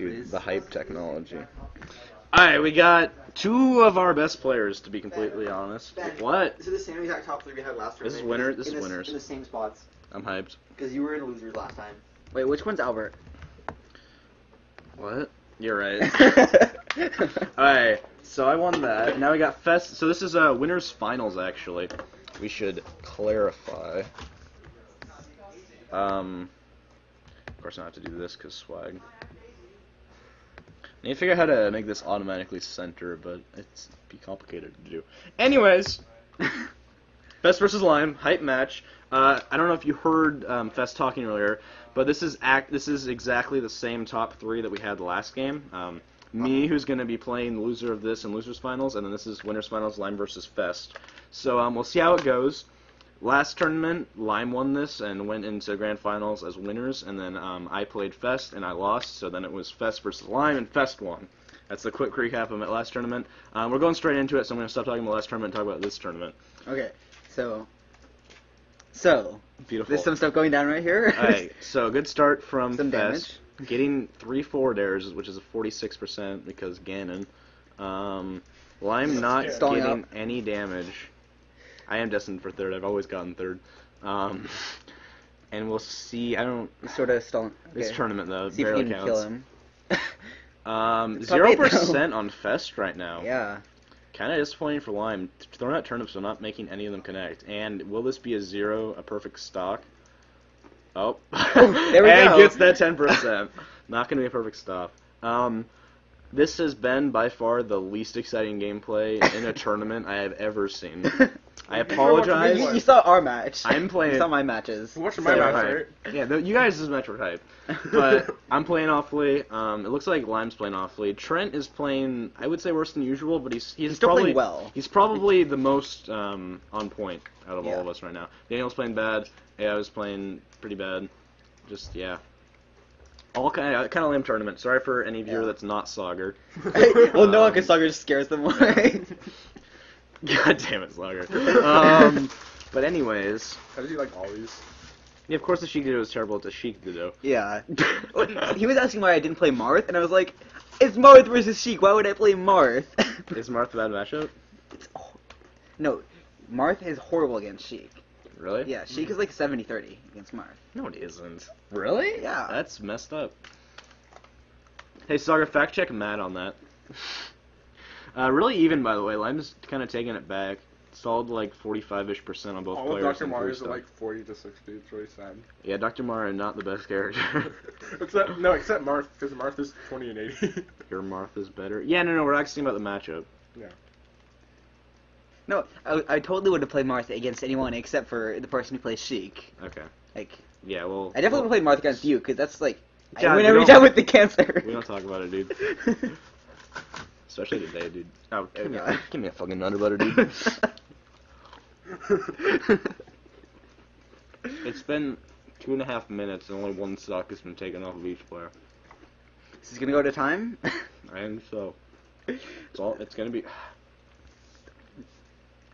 Dude, the hype technology. All right, we got two of our best players, to be completely honest. Ben. What? This is the same exact top three we had last This is tournament. winner- In this is the- winners. In the same spots. I'm hyped. Because you were in losers last time. Wait, which one's Albert? What? You're right. Alright, so I won that. Now we got Fest. So this is uh, winners finals, actually. We should clarify. Um, of course, I don't have to do this because swag. I need to figure out how to make this automatically center, but it's be complicated to do. Anyways, Fest versus Lyme hype match. Uh, I don't know if you heard um, Fest talking earlier, but this is act. This is exactly the same top three that we had the last game. Um, me, who's going to be playing the loser of this and losers finals, and then this is winners finals, Lyme versus Fest. So um, we'll see how it goes. Last tournament, Lyme won this and went into grand finals as winners, and then um, I played Fest and I lost. So then it was Fest versus Lyme, and Fest won. That's the quick recap of my last tournament. Um, we're going straight into it, so I'm going to stop talking about last tournament and talk about this tournament. Okay, so. So, Beautiful. there's some stuff going down right here. Alright, so good start from Some Fest. Getting three forward errors, which is a 46% because Ganon. Um, Lyme not getting up. any damage. I am destined for third. I've always gotten third. Um, and we'll see. I don't. sort of stalling. This tournament though See if barely we can counts. kill him. Um, zero tough eight, though. percent on Fest right now. yeah. Kind of disappointing for Lyme. Throwing out turnips but not making any of them connect. And will this be a zero, a perfect stock? Oh, there we go. and go. gets that ten percent. not going to be a perfect stop. Um, this has been by far the least exciting gameplay in a tournament I have ever seen. I apologize. you- you saw our match. I'm playing- You saw my matches. Watch my match, Right. right? Yeah, the, you guys' match were hype. But I'm playing awfully. Um, it looks like Lyme's playing awfully. Trent is playing, I would say, worse than usual, but he's he's, He's still probably playing well. He's probably the most um, on point out of Yeah. all of us right now. Daniel's playing bad. AI was playing pretty bad. Just yeah. All kind of kind of lame tournament. Sorry for any viewer Yeah. that's not Sauger. well, no one Um, can Slugger just scares them away. God damn it, Sauger. Um, but anyways, How did you like all these? yeah, of course the Sheik ditto is terrible. It's a Sheik ditto. yeah. he was asking why I didn't play Marth, and I was like, it's Marth versus Sheik. Why would I play Marth? Is Marth a bad matchup? It's, oh, no, Marth is horrible against Sheik. Really? Yeah, Sheik is like 70-30 against Marth. No, it isn't. Really? Yeah. That's messed up. Hey, Saga, fact check Matt on that. Uh, really even, by the way. Lyme's kind of taking it back. Solid like 45-ish percent on both All of players. Dr. and free Mario's stuff. are like 40 to 60. It's really sad. Yeah, Dr. Mario, not the best character. except no, except Marth, because Marth is 20 and 80. Your Martha's better. Yeah, no, no, we're actually talking about the matchup. No, I, I totally would have played Marth against anyone except for the person who plays Sheik. Okay. Like, Yeah, well. I definitely would have played Marth against you, because that's like, Yeah, I win we every don't- time with the cancer. We don't talk about it, dude. Especially today, dude. Oh, oh give me, a, give me a fucking nutter butter, dude. it's been two and a half minutes and only one sock has been taken off of each player. This is gonna go to time. I think so. It's all. It's gonna be.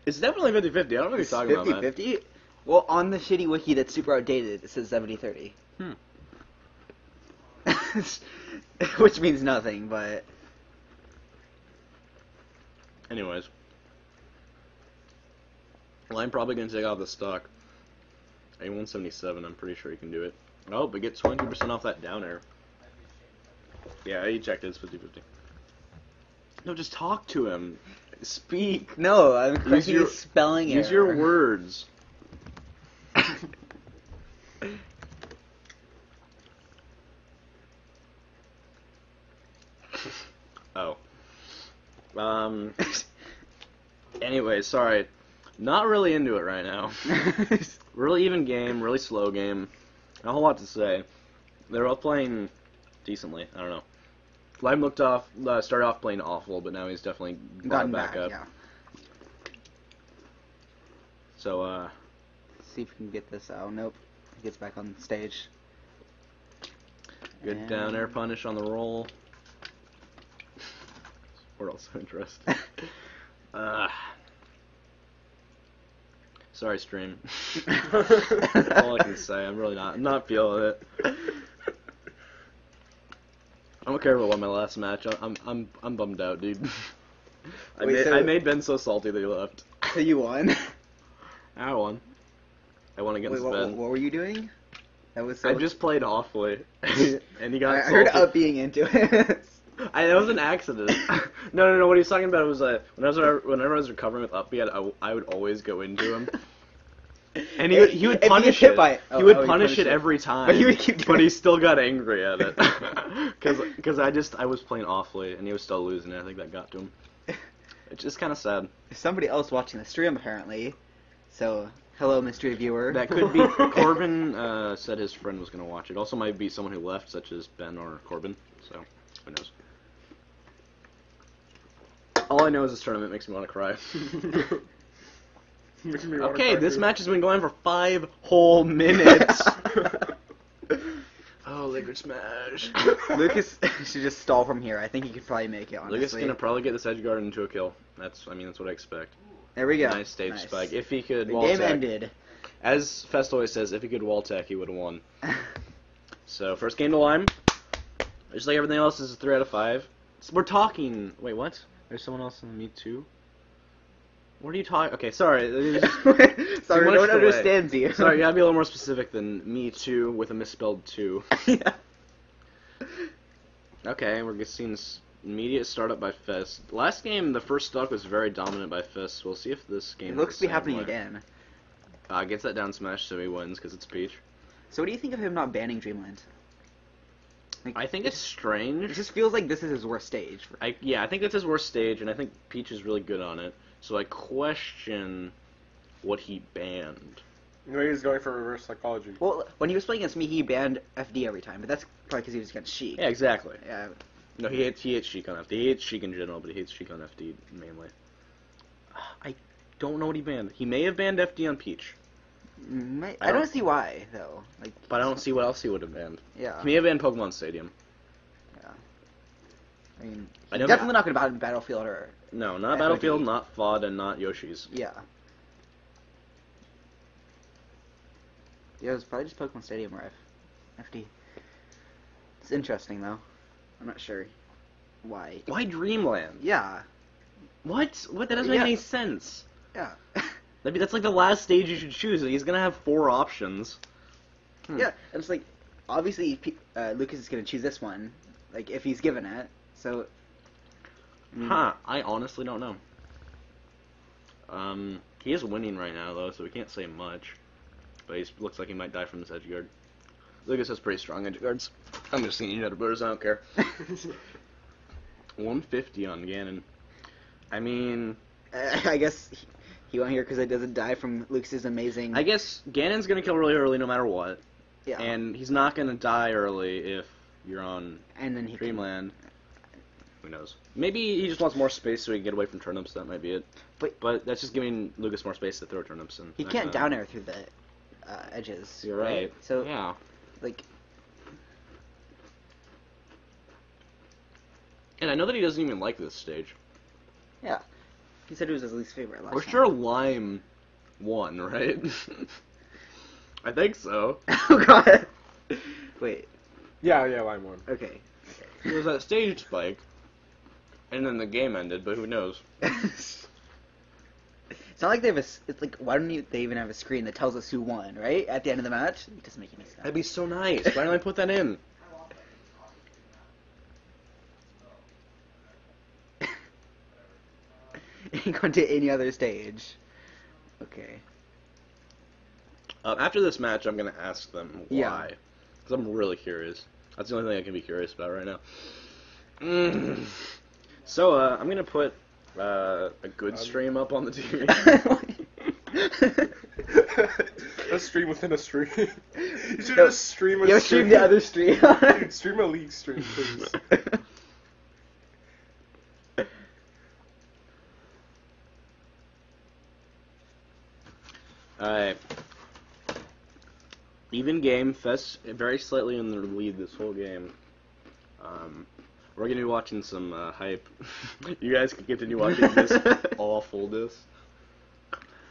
It's definitely 50-50. I don't know what you're talking about, man. 50-50? Well, on the shitty wiki that's super outdated, it says 70-30. Hmm. Which means nothing, but Anyways, well, I'm probably gonna take off the stock. A 177. I'm pretty sure you can do it. Oh, but get 20% off that down air. Yeah, he checked it. It's 50-50. No, just talk to him. Speak. no, I'm correcting your- his spelling Use error. your words. oh. Um. Anyway, sorry. Not really into it right now. Really even game, really slow game. Not a whole lot to say. They're all playing decently. I don't know. Lyme looked off, uh, started off playing awful, but now he's definitely Gotten back, back, up. yeah. So, uh, See if we can get this out. Nope. He gets back on stage. good And- down air punish on the roll. We're also interested. uh, sorry, stream. All I can say. I'm really not. I'm not feeling it. I don't care if I won my last match. I'm I'm I'm bummed out, dude. I Wait, made so- I made Ben so salty that he left. So you won. I won. I won Wait, against what, what, Ben. what were you doing? That was so. I just played awfully, and he got. I, I heard up being into it. I, that was an accident. no, no, no. What he's talking about was uh, when I was whenever I was recovering with Uppy, I, I would always go into him, and he would he would punish it. by it- oh, he would oh, punish it it. every time. But he would keep But he still got angry at it because because I just I was playing awfully and he was still losing. I think that got to him. It's just kind of sad. There's somebody else watching the stream apparently. So hello, mystery viewer. That could be Corbin uh, said his friend was going to watch it. Also, might be someone who left, such as Ben or Corbin. So who knows? All I know is this tournament makes me want to cry. Makes me wanna Okay, this too. match has been going for five whole minutes. oh, Liquid Smash. Lucas should just stall from here. I think he could probably make it. Honestly. Lucas is gonna probably get this edge guard into a kill. That's, I mean, that's what I expect. There we go. Nice stage Nice. spike. If he could The wall game tech, ended. as Fest always says, if he could wall tech, he would have won. So first game to Lyme. Just like everything else, this is three out of five. So we're talking. Wait, what? There's someone else in me too. What are you talking? Okay, sorry. Sorry, no one understands you. sorry, you gotta be a little more specific than me too with a misspelled two. yeah. Okay, we're seeing this immediate startup by Fest. Last game, the first stock was very dominant by Fest. We'll see if this game. It looks to be happening way. again. Uh, gets that down smash, so he wins because it's Peach. So what do you think of him not banning Dreamland? Like, I think it's strange. It just feels like this is his worst stage. For... I yeah, I think that's his worst stage, and I think Peach is really good on it. So I question what he banned. Maybe he's going for reverse psychology. Well, when he was playing against me, he banned FD every time, but that's probably because he was against Sheik. Yeah, exactly. Yeah. No, he hates he hates Sheik on FD. He hates Sheik in general, but he hates Sheik on FD mainly. I don't know what he banned. He may have banned FD on Peach, May- I I, don't, don't- see why though. Like, but I don't see what else he would have banned. Yeah. He may have banned Pokemon Stadium. Yeah. I mean, I know definitely not going to ban Battlefield or No, not. Battlefield, not FOD, and not Yoshi's. yeah. Yeah, it's probably just Pokemon Stadium or F- FD. It's interesting though. I'm not sure why. Why Dreamland? Yeah. What? What? That doesn't make any sense. Yeah. That'd be, that's like the last stage you should choose. He's gonna have four options. Hmm. Yeah, and it's like obviously uh, Lucas is gonna choose this one, like if he's given it. So, I mean, Huh? I honestly don't know. Um, he is winning right now though, so we can't say much. But he looks like he might die from this edge guard. Lucas has pretty strong edge guards. I'm just thinking United Brothers. I don't care. 150 on Ganon. I mean, I guess he, he went here because it doesn't die from Lucas's amazing. I guess Ganon's gonna kill really early no matter what, yeah, and he's not gonna die early if you're on and then he can- Dreamland. Who knows? Maybe he just wants more space so he can get away from turnips. That might be it. But- but that's just giving Lucas more space to throw turnips in. he That can't kinda- down air through the uh, edges. You're right. So yeah. like And I know that he doesn't even like this stage. yeah, he said it was his least favorite last We're time. sure Lyme won, right? I think so. oh god. Wait. Yeah, yeah, line one. Okay. It was that stage spike, and then the game ended. But who knows? it's not like they have a. s- It's like why don't you, they even have a screen that tells us who won, right? At the end of the match, it doesn't make any sense. That'd be so nice. Why don't I put that in? Going to any other stage. Okay. Uh, after this match, I'm gonna ask them why, Yeah. because I'm really curious. That's the only thing I can be curious about right now. Mm. So uh, I'm gonna put uh, a good Um, stream up on the TV. a stream within a stream. you should just stream a Yo, stream. stream the other stream. Dude, stream a league stream, please. Alright. Even game. Fest very slightly in the lead this whole game. Um, we're gonna be watching some uh, hype. you guys can continue watching this awfulness.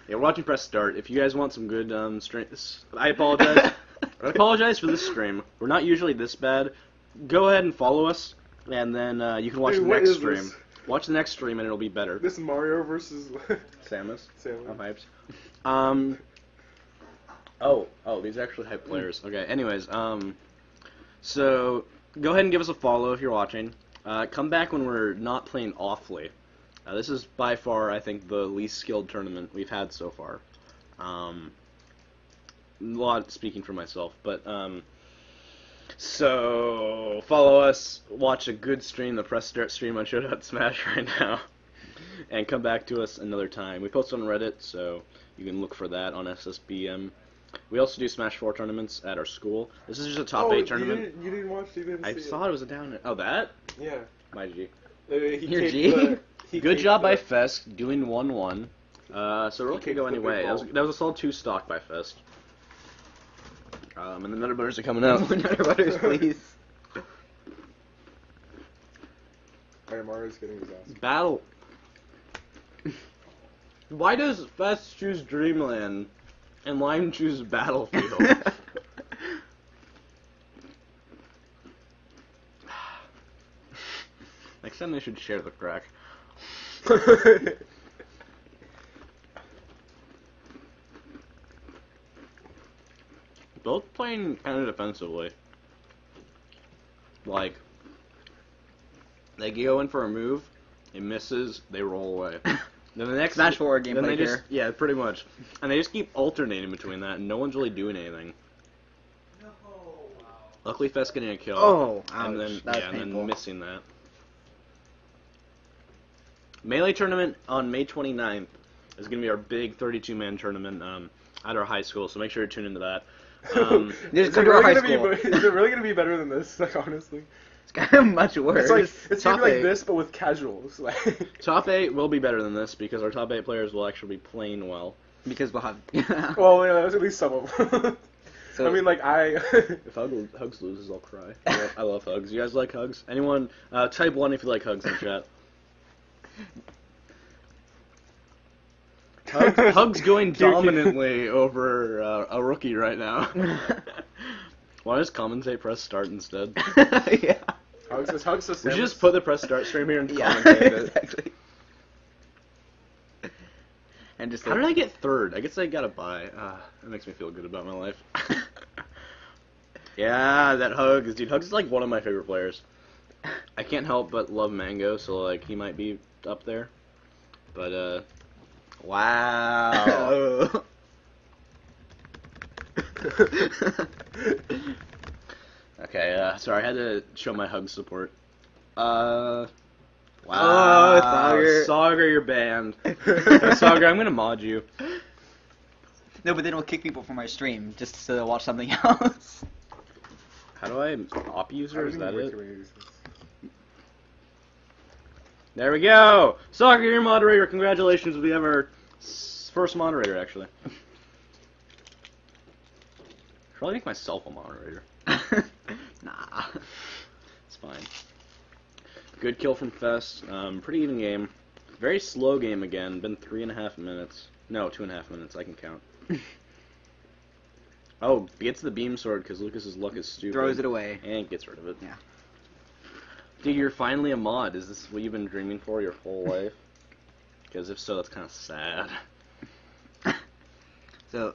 Yeah, we're watching press start. If you guys want some good um, stream, I apologize. I apologize for this stream. We're not usually this bad. Go ahead and follow us. and then uh, you can watch the next stream. this? Watch the next stream, and it'll be better. This Mario versus Samus. Samus. I'm hyped. Um. Oh, oh, these are actually hype players. Okay. Anyways, um, so go ahead and give us a follow if you're watching. Uh, come back when we're not playing awfully. Uh, this is by far, I think, the least skilled tournament we've had so far. Um, a lot speaking for myself, but um, so follow us, watch a good stream, the press start stream on Showdown Smash right now, and come back to us another time. We post on Reddit, so you can look for that on SSBM. We also do Smash 4 tournaments at our school. This is just a top oh, 8 You tournament. didn't, you didn't watch. You didn't I see saw it was a down. Oh, that? Yeah. My G. Uh, G? the- Good job by the- Fest doing 1 1. Uh, so it really could go caped the big anyway. That was, that was a solid 2 stock by Fest. Um, and the Nutter Butters are coming out. Nutter Butters, please. Alright, Mario's getting his ass. Battle. Why does Fest choose Dreamland and Lyme juice Battlefield? Next time they should share the crack. Both playing kind of defensively. Like, they go in for a move, it misses, they roll away. Then the next Smash 4 then gameplay they just here. yeah, pretty much, and they just keep alternating between that, and no one's really doing anything. Luckily, Fest getting a kill. Oh, and ouch. then That was yeah, and painful. then missing that. Melee tournament on May 29th is going to be our big 32-man tournament um, at our high school, so make sure to tune into that. Um, Just Is go it to our really high gonna school. Be, is it really gonna be better than this? Like honestly, It's kind of much worse. it's like it's gonna be like eight. this, but with casuals. Like top eight will be better than this because our top eight players will actually be playing well. because we'll have. well, yeah, there's at least some of them. So- I mean, like I. If Hug, Hugs loses, I'll cry. I love, I love Hugs. You guys like Hugs? Anyone? Uh, type one if you like Hugs in chat. Hugs, Hugs going dominantly over uh, a rookie right now. Why does commentate press start instead? yeah. Hugs us, hugs us. We should just put the press start stream here and Yeah. commentate it. exactly. And just How did I get third? I guess I got a buy. Ah, that makes me feel good about my life. yeah, that Hugs, dude. Hugs is like one of my favorite players. I can't help but love Mango, so like he might be up there. But uh, wow. okay, uh, sorry, I had to show my Hug support. Uh, wow, Oh, Sauger. Sauger, you're banned. Sauger, I'm gonna mod you. no, but then it'll kick people from our stream just to watch something else. How do I op user? Is that it? it? There we go. Soccer, your moderator. Congratulations, we have our first moderator actually. Should probably make myself a moderator. Nah. It's fine. Good kill from Fest. Um, pretty even game. Very slow game again. Been three and a half minutes. No, two and a half minutes. I can count. oh, gets the beam sword because Lucas's luck is stupid. Throws it away. And gets rid of it. Yeah. Dude, you're finally a mod. Is this what you've been dreaming for your whole life? Because if so, that's kind of sad. So,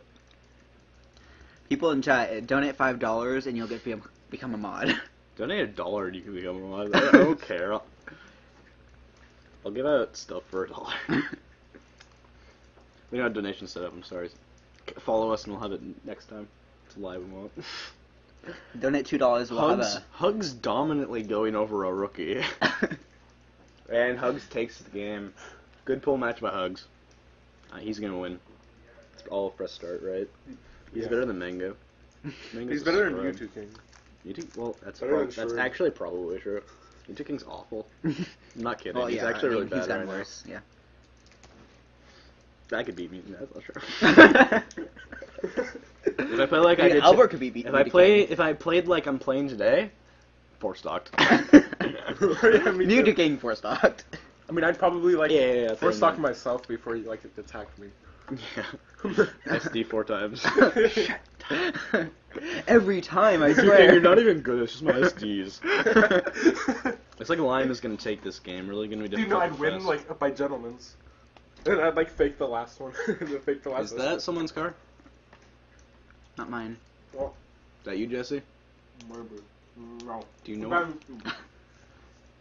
people in chat, donate five dollars and you'll get become, become a mod. Donate a dollar and you can become a mod. I don't care. I'll, I'll give out stuff for a dollar. we don't have donation set up. I'm sorry. Follow us and we'll have it next time. It's live. We won't. donate two dollars. We'll Hugs, have Hugs dominantly going over a rookie. and Hugs takes the game. Good pull match by Hugs. Uh, he's gonna win. It's all press start, right? He's Yeah. better than Mango. Mango's He's a better than scrub. Mewtwo King. Mewtwo, well, that's Better prob- than that's Shrew. actually probably true. Mewtwo King's awful. I'm not kidding. well, he's yeah, actually I really mean, bad he's gotten right worse. Yeah. now. I could beat Mewtwo. That's not true. if I play like I, I mean, did, Albert could be beat. if I play, if I played like I'm playing today, four stocked. Yeah, me New to game four stocked. I mean, I'd probably like Yeah, yeah, yeah, first same, stock myself before you like attacked me. yeah. SD four times. Every time I It's okay, swear. you're not even good. It's just my SDs. It's like Lyme is gonna take this game. Really gonna be difficult. Dude, difficult. no, I'd win pass. like by gentlemen's. And I'd like fake the last one. fake the last Is that someone's car? Not mine. Is that you, Jesse? Maybe. No. Do you know? Ben-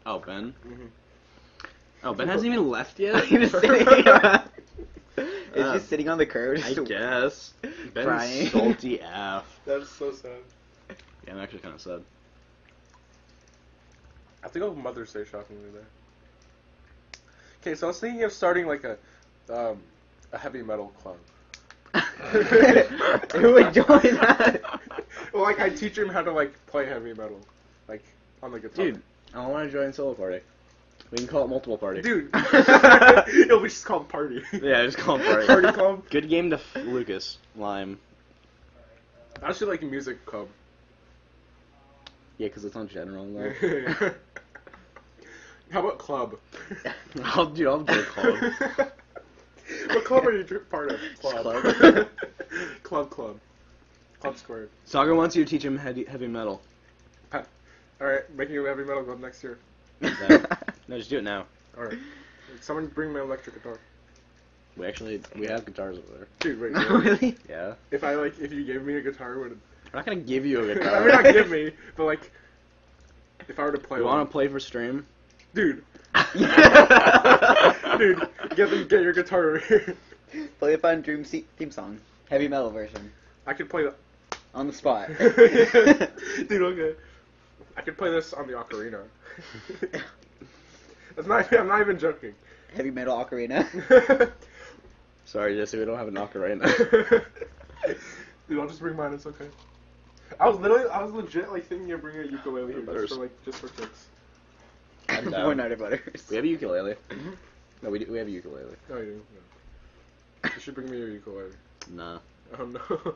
Oh, Ben. Mhm. Oh, Ben hasn't even left yet. He's just sitting, it's Uh, just sitting on the curb. I guess. Ben's Crying. salty af. That's so sad. Yeah, I'm actually kind of sad. I have to go Mother's Day shopping today. Okay, so I was thinking of starting like a um, a heavy metal club. Who would join that? well, like I teach him how to like play heavy metal, like on the guitar. Dude, I want to join solo party. We can call it multiple party. dude, it'll be just called party. Yeah, just call it party. party club. Good game to f- Lucas. Lyme. I should like music club. Yeah, because it's on general though. How about club? I'll do. I'll do a club. what club are you part of? Club. Club. club. Club. Club squared. Saga wants you to teach him heavy, heavy metal. All right, making a heavy metal club next year. No, just do it now. All right. Someone bring my electric guitar. We actually we have guitars over there. Dude, wait. Oh, wait. really? Yeah. If I like, if you gave me a guitar, would We're not gonna give you a guitar. I mean, not give me, but like, if I were to play You one, want to play for stream? dude, dude, get them, get your guitar over here. Play a fun dream se- theme song, heavy metal version, I could play the. on the spot. dude, okay. I could play this on the ocarina. That's not. I'm not even joking. heavy metal ocarina. Sorry, Jesse, we don't have a knocker right now. Dude, I'll just bring mine. It's okay. I was literally, I was legit like thinking of bringing a ukulele here just for like, just for kicks. I'm down. One night butters. We have a ukulele. Mhm. No, we do, we have a ukulele. No, you do. No. You should bring me your ukulele. Nah. Oh no.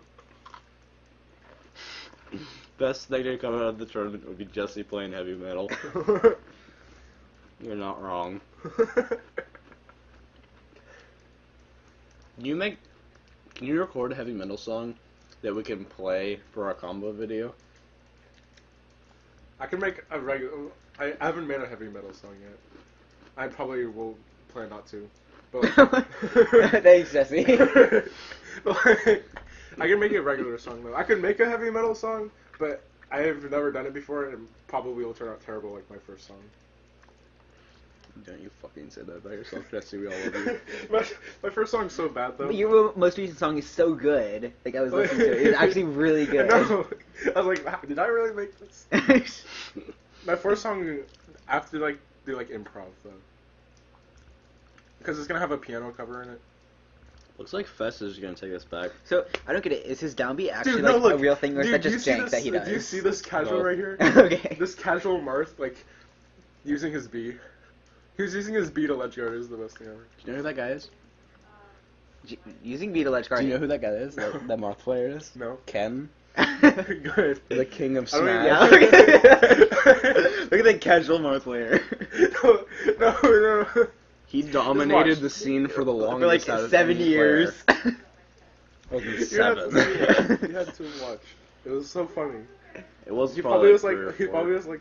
Best thing to come out of the tournament would be Jesse playing heavy metal. You're not wrong. Can you make? Can you record a heavy metal song that we can play for our combo video? I can make a regular. I, I haven't made a heavy metal song yet. I probably will plan not to. But Thanks, Jesse. Like, I can make a regular song though. I can make a heavy metal song, but I have never done it before, and probably will turn out terrible like my first song. Don't you fucking say that about yourself, Jesse. We all love you. my, my first song's so bad though. But your most recent song is so good. Like I was listening to it. It's actually really good. No, I was like, "Wow, did I really make this? My first song, I have to like do like improv though, because it's gonna have a piano cover in it. Looks like Fest is gonna take us back. so I don't get it. Is his downbeat actually Dude, like look, a real thing, or is that just see jank this, that he does? Do you see this casual No. right here? okay. This casual Marth, like, using his B. He was using his B to ledge guard. It was the best thing ever. Do you know who that guy is? J- Using Vita Ledge Do you know who that guy is? That, that Marth player is? No. Ken, Good. the king of I don't even- yeah. Smash. Look at, look at the casual Marth player. no, no, no. He dominated the scene for the longest. For like out seven years. player. Wasn't You had, seven. to, you had to watch. It was so funny. it was He probably, probably was like, he probably was like,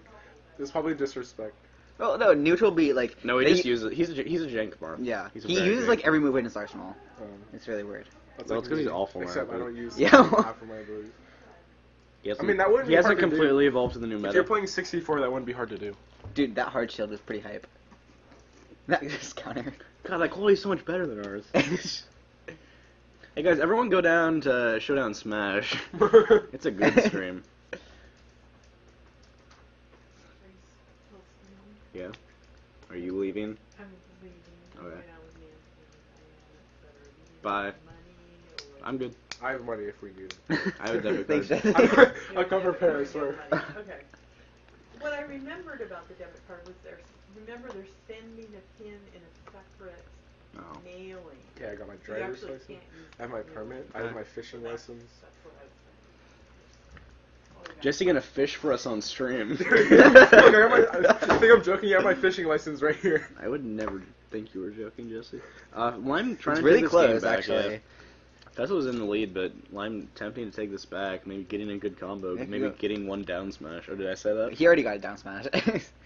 it was probably disrespect. Oh no, neutral B like No, he they- just uses. He's a he's a jank Marth. Yeah, He's a he uses jank like every move in his arsenal. Um, It's really weird. that's Well, like it's 'cause he's awful, Except I man. don't use Yeah. half of my abilities. He hasn't, I mean, that wouldn't he be hasn't hard to do. completely evolved to the new meta. If you're playing 64, that wouldn't be hard to do. Dude, that hard shield is pretty hype. That just counter. God, that quality's so much better than ours. hey guys, everyone go down to Showdown Smash. It's a good stream. Yeah. Are you leaving? I'm leaving. Okay. Right now with Nancy, I am, et cetera. Do you need Bye. I'm good. I have money if we need it. I would definitely Thanks, card. Jesse. I'll, You cover Paris for. Okay. What I remembered about the debit card was they're, remember they're sending a pin in a separate No. mailing. Yeah, I got my driver's actually license. can't use I have my the new permit. I have my fishing that's- license. That's what I was thinking. Oh, yeah. Jesse gonna fish for us on stream. Look, I, got my, I think I'm joking. I have my fishing license right here. I would never think you were joking, Jesse. Uh, well, I'm trying It's to really take this close, game back, actually. yeah. Fest was in the lead, but Lyme tempting to take this back, maybe getting a good combo, Yeah, maybe yeah. getting one down smash. Or did I say that? He already got a down smash.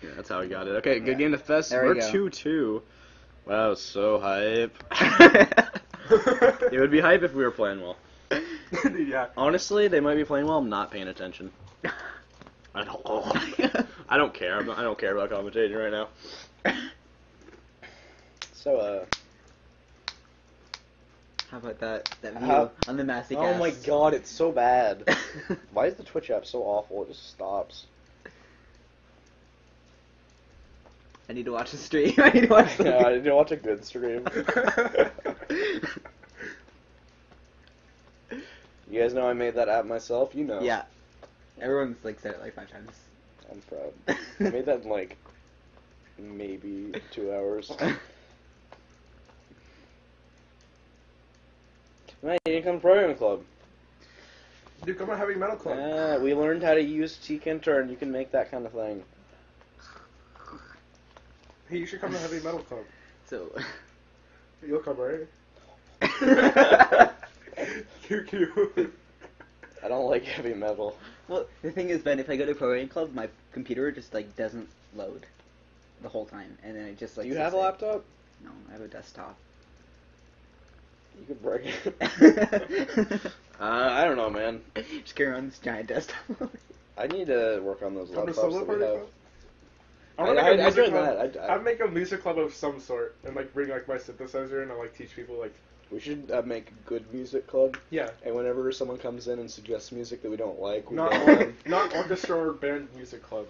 Yeah, that's how he got it. Okay, good game to Fest. There we We're go. 2 2. Wow, so hype. it would be hype if we were playing well. yeah. Honestly, they might be playing well. I'm not paying attention. I don't. I don't care. I'm not, I don't care about commentating right now. So, uh, How about that that view How- on the Massey oh my god, it's so bad. Why is the Twitch app so awful? It just stops. I need to watch the stream. I need to watch the yeah, I need to watch a good stream. You guys know I made that app myself. You know. Yeah. Everyone's like said it like five times. I'm proud. I made that in like maybe two hours. Man, you didn't come to Programming Club. Dude, come on, Heavy Metal Club. Yeah, we learned how to use Tkinter, and you can make that kind of thing. Hey, you should come to Heavy Metal Club. So You'll come, right? QQ. I don't like heavy metal. Well, the thing is, Ben, if I go to programming club, my computer just like doesn't load the whole time, and then it just like. Do you have a there. laptop? No, I have a desktop. You could break it. uh, I don't know, man. just carry around this giant desktop. I need to work on those Come to laptops Solo that we Party have. Club? I- I, wanna I- make a I music joined club. that. I- I- I'd make a music club of some sort and like bring like my synthesizer and I like teach people like We should uh, make a good music club, yeah, and whenever someone comes in and suggests music that we don't like, we not or, not orchestra or band music club.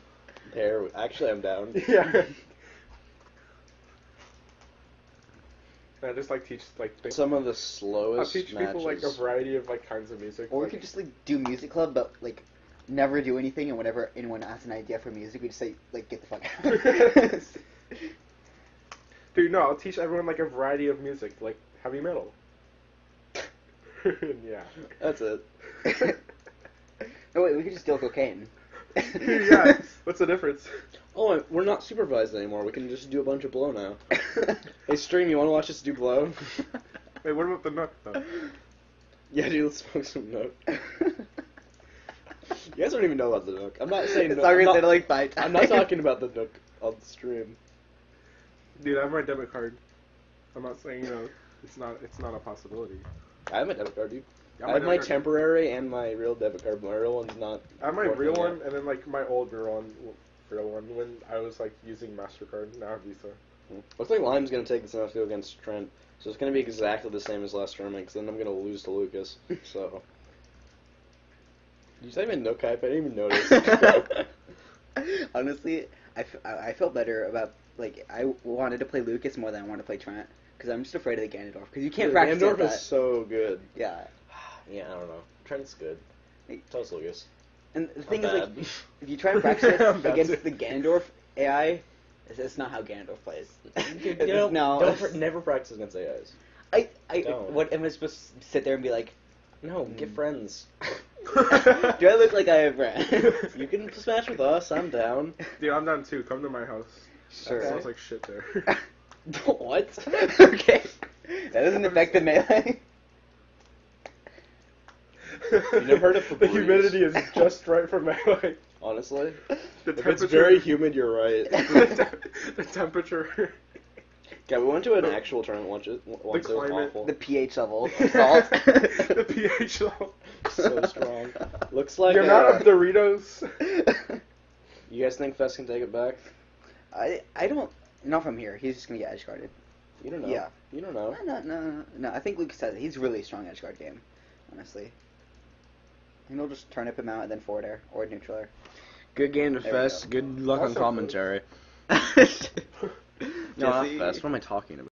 There, actually, I'm down. Yeah. And I just like teach like things. Some of the slowest. I teach matches. people like a variety of like kinds of music. or we like, could just like do music club, but like never do anything, and whenever anyone asks an idea for music, we just say like get the fuck out. Dude, no, I'll teach everyone like a variety of music, like heavy metal. yeah. That's it. no oh, wait, we could just steal cocaine. yeah. What's the difference? Oh, we're not supervised anymore. We can just do a bunch of blow now. Hey, stream, you want to watch us do blow? Wait, what about the nut though? yeah, dude, let's smoke some nook. You guys don't even know about the nook. I'm not saying. It's I'm, not, like five times. I'm not talking about the nook on the stream. Dude, I have my debit card. I'm not saying you know it's not it's not a possibility. I have my debit card, dude. Yeah, I have my debit card- temporary and my real debit card. My real one's not. I have my real yet. one and then like my old real one, real one when I was like using Mastercard. Now I have Visa. Hmm. Looks like Lyme's gonna take this enough to go against Trent, so it's gonna be exactly the same as last tournament. Because then I'm gonna lose to Lucas. So. Did you say even nook hype? I didn't even notice. Honestly, I, f- I I felt better about like I wanted to play Lucas more than I wanted to play Trent because I'm just afraid of the Ganondorf because you can't Dude, practice Gandorf with that. is so good. Yeah, Yeah, I don't know. Trent's good. Hey. So is Lucas. and the I'm thing is like if you try and practice I'm against too. the Ganondorf AI, it's, it's not how Ganondorf plays. You know, no, don't pr- never practice against AIs. I I Don't. what am I supposed to sit there and be like? No, get Mm. friends. Do I look like I have friends? You can smash with us. I'm down. Dude, I'm down too. Come to my house. Sure. That sounds like shit there. what? okay, that doesn't affect the melee. you never heard of the Febreze? humidity is just right for melee. Honestly, The if it's very humid, you're right. the, te- the temperature. Yeah, we went to an actual tournament once. It, once it was climate- awful. The pH level of salt. the pH level. So strong. Looks like the amount uh, of Doritos. you guys think Fest can take it back? I I don't not from here. He's just gonna get edge guarded. You don't know. Yeah. You don't know. No, no, no, no, no. I think Lucas has it. He's really strong edge guard game, honestly. And he'll just turn up him out and then forward air or neutral air. Good game to There we Fest. Good luck on Also- commentary. Jesse. No, not Fest. What am I talking about?